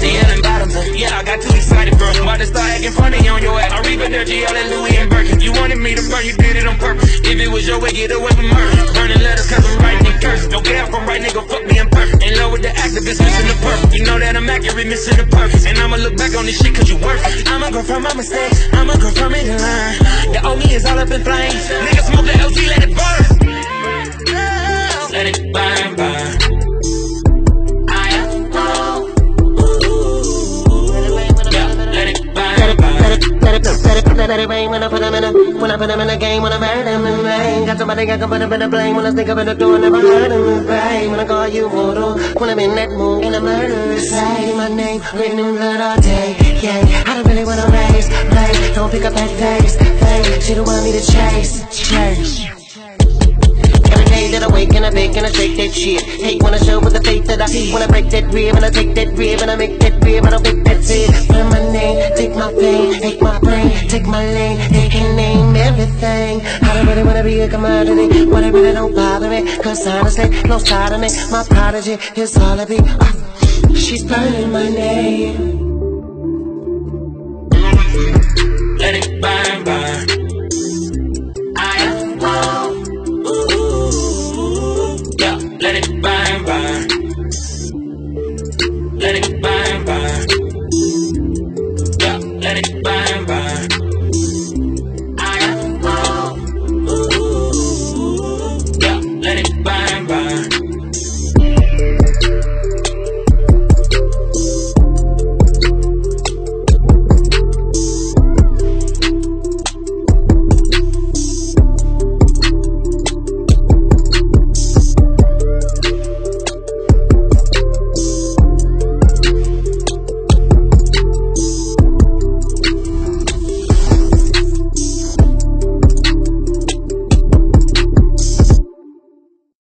the end. Yeah, I got too excited, bro. I'm about to start acting funny on your ass. I read their GL and Louis and Burke. You wanted me to burn, you did it on purpose. If it was your way, get away from murder. Burning letters, cause I'm writing and curse. Don't care if I'm right, nigga, fuck me, I'm perfect. In love with the activist, missing the purpose. You know that I'm accurate, missing the purpose. And I'ma look back on this shit, cause you worth it. I'ma go from my mistakes, I'ma go from it in line. The owe me is all up in flames. Nigga, smoke the LG, let it burn. Let it, rain when I put them in a, when I put them in a game, when I burn them in vain. Got somebody I can put them in a blame, when I think of it, the door, never heard them in vain. When I call you mortal, when I'm in that mood, in a murderous say my name, written in blood all day, yeah. I don't really wanna raise, play, don't pick up that face, face, she don't want me to chase, chase. That I wake and I bake and I shake that shit. Hate when I show with the faith that I see. When I break that rib and I take that rib and I make that rib and I pick that it. Put my name, take my pain, take my my lane, they can name everything. I don't really wanna be a commodity, but it really don't bother me. Cause honestly, no side of me, my prodigy is all of me She's burning my name. Let it burn.